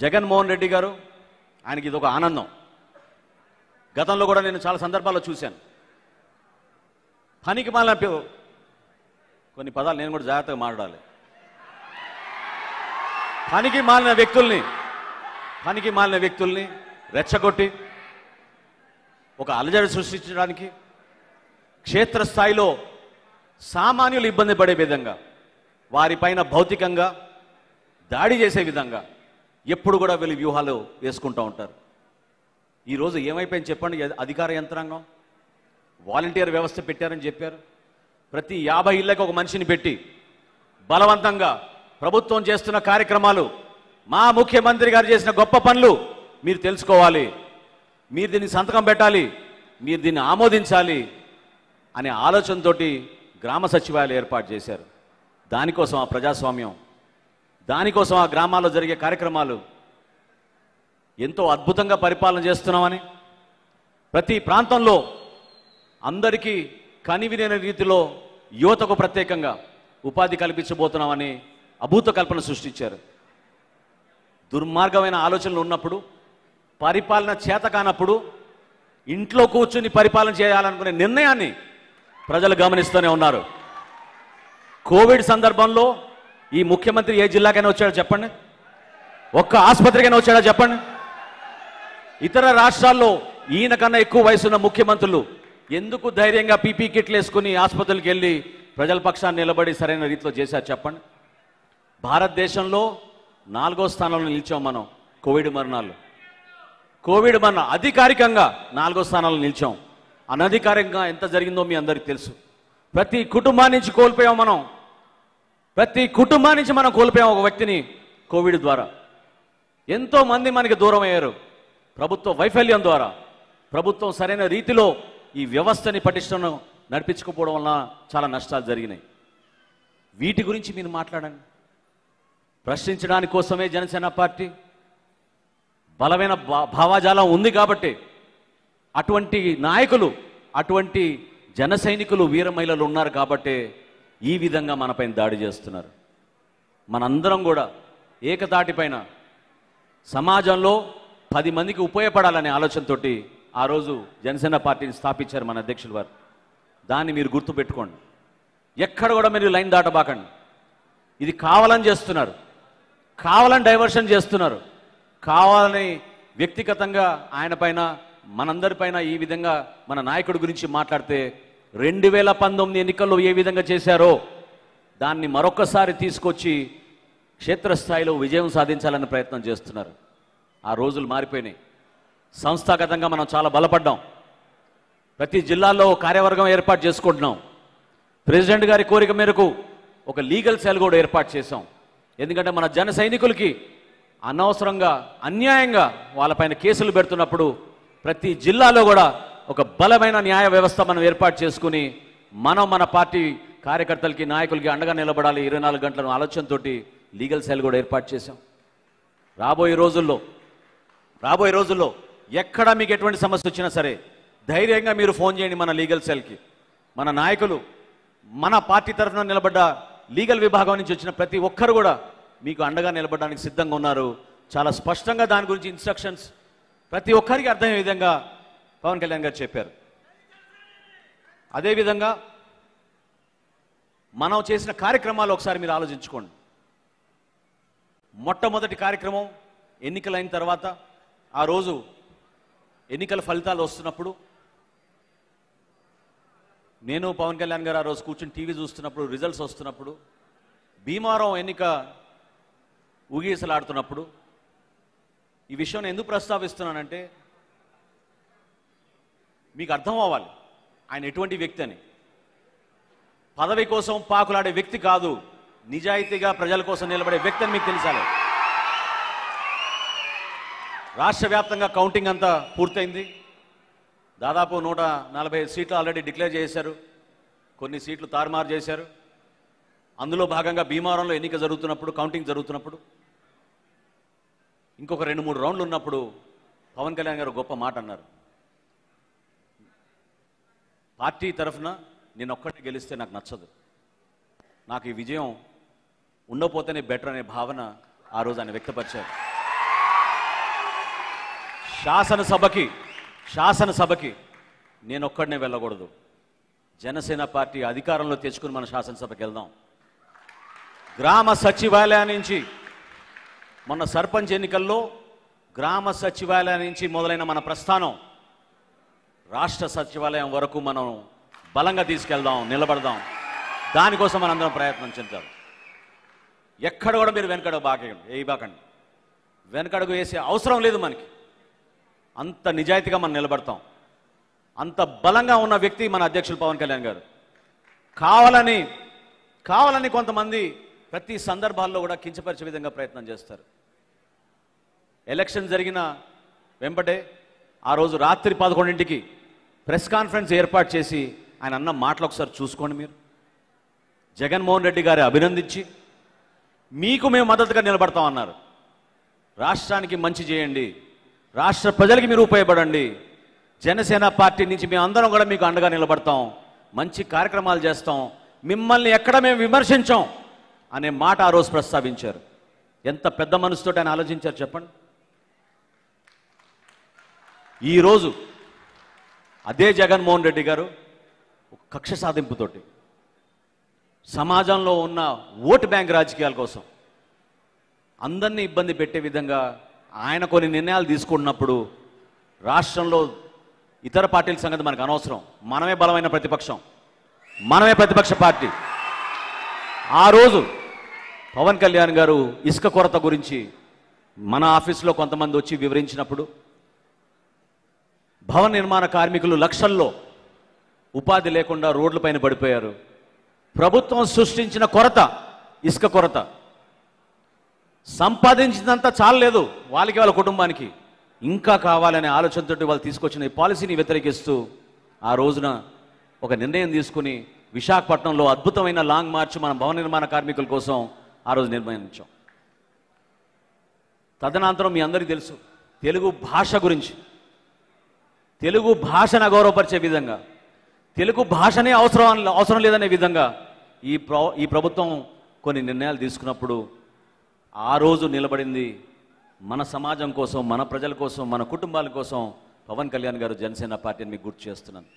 జగన్మోహన్ రెడ్డి గారు ఆయనకి ఇది ఒక ఆనందం. గతంలో కూడా నేను చాలా సందర్భాల్లో చూశాను. పనికి మాలిన కొన్ని పదాలు నేను కూడా జాగ్రత్తగా మాట్లాడాలి. పనికి మాలిన వ్యక్తుల్ని పనికి మాలిన వ్యక్తుల్ని రెచ్చగొట్టి ఒక అలజడి సృష్టించడానికి క్షేత్రస్థాయిలో సామాన్యులు ఇబ్బంది పడే విధంగా వారిపైన భౌతికంగా దాడి చేసే విధంగా ఎప్పుడు కూడా వీళ్ళు వ్యూహాలు వేసుకుంటూ ఉంటారు. ఈరోజు ఏమైపోయింది చెప్పండి అధికార యంత్రాంగం? వాలంటీర్ వ్యవస్థ పెట్టారని చెప్పారు. ప్రతి యాభై ఇళ్ళకి ఒక మనిషిని పెట్టి బలవంతంగా ప్రభుత్వం చేస్తున్న కార్యక్రమాలు మా ముఖ్యమంత్రి గారు చేసిన గొప్ప పనులు మీరు తెలుసుకోవాలి. మీరు దీన్ని సంతకం పెట్టాలి మీరు దీన్ని ఆమోదించాలి అనే ఆలోచనతోటి గ్రామ సచివాలయాలు ఏర్పాటు చేశారు. దానికోసం ఆ ప్రజాస్వామ్యం దానికోసం ఆ గ్రామాల్లో జరిగే కార్యక్రమాలు ఎంతో అద్భుతంగా పరిపాలన చేస్తున్నామని ప్రతి ప్రాంతంలో అందరికీ కనివినైన రీతిలో యువతకు ప్రత్యేకంగా ఉపాధి కల్పించబోతున్నామని అభూత కల్పన సృష్టించారు. దుర్మార్గమైన ఆలోచనలు ఉన్నప్పుడు పరిపాలన చేత కానప్పుడు ఇంట్లో కూర్చుని పరిపాలన చేయాలనుకునే నిర్ణయాన్ని ప్రజలు గమనిస్తూనే ఉన్నారు. కోవిడ్ సందర్భంలో ఈ ముఖ్యమంత్రి ఏ జిల్లాకైనా వచ్చాడో చెప్పండి? ఒక్క ఆసుపత్రికైనా వచ్చాడో చెప్పండి? ఇతర రాష్ట్రాల్లో ఈయన కన్నా ఎక్కువ వయసున్న ముఖ్యమంత్రులు ఎందుకు ధైర్యంగా పీపీ కిట్లు వేసుకుని ఆసుపత్రికి వెళ్ళి ప్రజల పక్షాన్ని నిలబడి సరైన రీతిలో చేశారు చెప్పండి? భారతదేశంలో నాలుగో స్థానంలో నిలిచాం మనం కోవిడ్ మరణాలు. కోవిడ్ మరణ అధికారికంగా నాలుగో స్థానంలో నిలిచాం. అనధికారికంగా ఎంత జరిగిందో మీ అందరికి తెలుసు. ప్రతి కుటుంబాన్ని నుంచి కోల్పోయాం మనం. ప్రతి కుటుంబాన్ని నుంచి మనం కోల్పోయాం ఒక వ్యక్తిని కోవిడ్ ద్వారా. ఎంతో మంది మనకి దూరం అయ్యారు ప్రభుత్వ వైఫల్యం ద్వారా. ప్రభుత్వం సరైన రీతిలో ఈ వ్యవస్థని పటిష్టను నడిపించకపోవడం వలన చాలా నష్టాలు జరిగినాయి. వీటి గురించి మీరు మాట్లాడండి. ప్రశ్నించడానికి కోసమే జనసేన పార్టీ బలమైన భా- భావాజాలం ఉంది కాబట్టి అటువంటి నాయకులు అటువంటి జన సైనికులు వీర మహిళలు ఉన్నారు కాబట్టి ఈ విధంగా మనపైన దాడి చేస్తున్నారు. మనందరం కూడా ఏకతాటిపైన సమాజంలో పది మందికి ఉపయోగపడాలనే ఆలోచనతోటి ఆ రోజు జనసేన పార్టీని స్థాపించారు మన అధ్యక్షులు వారు. దాన్ని మీరు గుర్తుపెట్టుకోండి. ఎక్కడ కూడా మీరు లైన్ దాటబాకండి. ఇది కావాలని చేస్తున్నారు. కావాలని డైవర్షన్ చేస్తున్నారు. కావాలని వ్యక్తిగతంగా ఆయన పైన మనందరిపైన ఈ విధంగా మన నాయకుడి గురించి మాట్లాడితే రెండు వేల పంతొమ్మిది ఎన్నికల్లో ఏ విధంగా చేశారో దాన్ని మరొకసారి తీసుకొచ్చి క్షేత్రస్థాయిలో విజయం సాధించాలనే ప్రయత్నం చేస్తున్నారు. ఆ రోజులు మారిపోయినాయి. సంస్థాగతంగా మనం చాలా బలపడ్డాం. ప్రతి జిల్లాలో కార్యవర్గం ఏర్పాటు చేసుకుంటున్నాం. ప్రెసిడెంట్ గారి కోరిక మేరకు ఒక లీగల్ సెల్ కూడా ఏర్పాటు చేశాం. ఎందుకంటే మన జన సైనికులకి అనవసరంగా అన్యాయంగా వాళ్ళపైన కేసులు పెడుతున్నప్పుడు ప్రతి జిల్లాలో కూడా ఒక బలమైన న్యాయ వ్యవస్థ మనం ఏర్పాటు చేసుకుని మనం మన పార్టీ కార్యకర్తలకి నాయకులకి అండగా నిలబడాలి. ఇరవై నాలుగు గంటలను ఆలోచనతోటి లీగల్ సెల్ కూడా ఏర్పాటు చేశాం. రాబోయే రోజుల్లో రాబోయే రోజుల్లో ఎక్కడ మీకు ఎటువంటి సమస్య వచ్చినా సరే ధైర్యంగా మీరు ఫోన్ చేయండి మన లీగల్ సెల్కి. మన నాయకులు మన పార్టీ తరఫున నిలబడ్డ లీగల్ విభాగం నుంచి వచ్చిన ప్రతి ఒక్కరు కూడా మీకు అండగా నిలబడడానికి సిద్ధంగా ఉన్నారు. చాలా స్పష్టంగా దాని గురించి ఇన్స్ట్రక్షన్స్ ప్రతి ఒక్కరికి అర్థమయ్యే విధంగా పవన్ కళ్యాణ్ గారు చెప్పారు. అదేవిధంగా మనం చేసిన కార్యక్రమాలు ఒకసారి మీరు ఆలోచించుకోండి. మొట్టమొదటి కార్యక్రమం ఎన్నికలైన తర్వాత ఆ రోజు ఎన్నికల ఫలితాలు వస్తున్నప్పుడు నేను పవన్ కళ్యాణ్ గారు ఆ రోజు కూర్చుని టీవీ చూస్తున్నప్పుడు రిజల్ట్స్ వస్తున్నప్పుడు భీమారం ఎన్నిక ఊగీసలాడుతున్నప్పుడు ఈ విషయం ఎందుకు ప్రస్తావిస్తున్నానంటే మీకు అర్థం అవ్వాలి. ఆయన ఎటువంటి వ్యక్తి అని. పదవి కోసం పాకులాడే వ్యక్తి కాదు. నిజాయితీగా ప్రజల కోసం నిలబడే వ్యక్తి అని మీకు తెలిసాలి. రాష్ట్ర వ్యాప్తంగా కౌంటింగ్ అంతా పూర్తయింది. దాదాపు నూట నలభై సీట్లు ఆల్రెడీ డిక్లేర్ చేశారు. కొన్ని సీట్లు తారుమారు చేశారు. అందులో భాగంగా భీమవరంలో ఎన్నిక జరుగుతున్నప్పుడు కౌంటింగ్ జరుగుతున్నప్పుడు ఇంకొక రెండు మూడు రౌండ్లు ఉన్నప్పుడు పవన్ కళ్యాణ్ గారు గొప్ప మాట అన్నారు. పార్టీ తరఫున నేను ఒక్కటే గెలిస్తే నాకు నచ్చదు. నాకు ఈ విజయం ఉండకపోతేనే బెటర్ అనే భావన ఆ రోజు ఆయన వ్యక్తపరిచారు. శాసనసభకి శాసనసభకి నేను ఒక్కడనే వెళ్ళకూడదు. జనసేన పార్టీ అధికారంలో తెచ్చుకుని మన శాసనసభకి వెళ్దాం. గ్రామ సచివాలయం నుంచి మొన్న సర్పంచ్ ఎన్నికల్లో గ్రామ సచివాలయం నుంచి మొదలైన మన ప్రస్థానం రాష్ట్ర సచివాలయం వరకు మనం బలంగా తీసుకెళ్దాం నిలబడదాం. దానికోసం మనందరం ప్రయత్నం చేద్దాం. ఎక్కడ కూడా మీరు వెనకడుగు బాకండి ఏ బాకండి. వెనకడుగు వేసే అవసరం లేదు మనకి. అంత నిజాయితీగా మనం నిలబడతాం. అంత బలంగా ఉన్న వ్యక్తి మన అధ్యక్షులు పవన్ కళ్యాణ్ గారు. కావాలని కావాలని కొంతమంది ప్రతి సందర్భాల్లో కూడా కించపరిచే విధంగా ప్రయత్నం చేస్తారు. ఎలక్షన్ జరిగిన వెంబడే ఆ రోజు రాత్రి పదకొండింటికి ప్రెస్ కాన్ఫరెన్స్ ఏర్పాటు చేసి ఆయన అన్న మాటలు ఒకసారి చూసుకోండి మీరు. జగన్మోహన్ రెడ్డి గారి అభినందించి మీకు మేము మద్దతుగా నిలబడతామన్నారు రాష్ట్రానికి మంచి చేయండి రాష్ట్ర ప్రజలకి మీరు ఉపయోగపడండి జనసేన పార్టీ నుంచి మేము అందరం కూడా మీకు అండగా నిలబడతాం మంచి కార్యక్రమాలు చేస్తాం మిమ్మల్ని ఎక్కడ మేము విమర్శించాం అనే మాట ఆ రోజు ప్రస్తావించారు. ఎంత పెద్ద మనసుతో ఆయన ఆలోచించారు చెప్పండి. ఈరోజు అదే జగన్మోహన్ రెడ్డి గారు కక్ష సాధింపుతోటి సమాజంలో ఉన్న ఓటు బ్యాంక్ రాజకీయాల కోసం అందరినీ ఇబ్బంది పెట్టే విధంగా ఆయన కొన్ని నిర్ణయాలు తీసుకున్నప్పుడు రాష్ట్రంలో ఇతర పార్టీల సంగతి మనకు అనవసరం. మనమే బలమైన ప్రతిపక్షం. మనమే ప్రతిపక్ష పార్టీ. ఆ రోజు పవన్ కళ్యాణ్ గారు ఇసుక కొరత గురించి మన ఆఫీసులో కొంతమంది వచ్చి వివరించినప్పుడు భవన నిర్మాణ కార్మికులు లక్షల్లో ఉపాధి లేకుండా రోడ్లపైన పడిపోయారు. ప్రభుత్వం సృష్టించిన కొరత ఇసుక కొరత. సంపాదించినంత చాలలేదు వాళ్ళకి వాళ్ళ కుటుంబానికి. ఇంకా కావాలనే ఆలోచనతోటి వాళ్ళు తీసుకొచ్చిన ఈ పాలసీని వ్యతిరేకిస్తూ ఆ రోజున ఒక నిర్ణయం తీసుకుని విశాఖపట్నంలో అద్భుతమైన లాంగ్ మార్చ్ మన భవన నిర్మాణ కార్మికుల కోసం ఆ రోజు నిర్ణయించాం. తదనంతరం మీ అందరికీ తెలుసు తెలుగు భాష గురించి. తెలుగు భాషను అగౌరవపరిచే విధంగా తెలుగు భాషనే అవసరం అవసరం లేదనే విధంగా ఈ ప్ర ఈ ప్రభుత్వం కొన్ని నిర్ణయాలు తీసుకున్నప్పుడు ఆ రోజు నిలబడింది మన సమాజం కోసం మన ప్రజల కోసం మన కుటుంబాల కోసం పవన్ కళ్యాణ్ గారు జనసేన పార్టీని మీకు గుర్తు చేస్తున్నాను.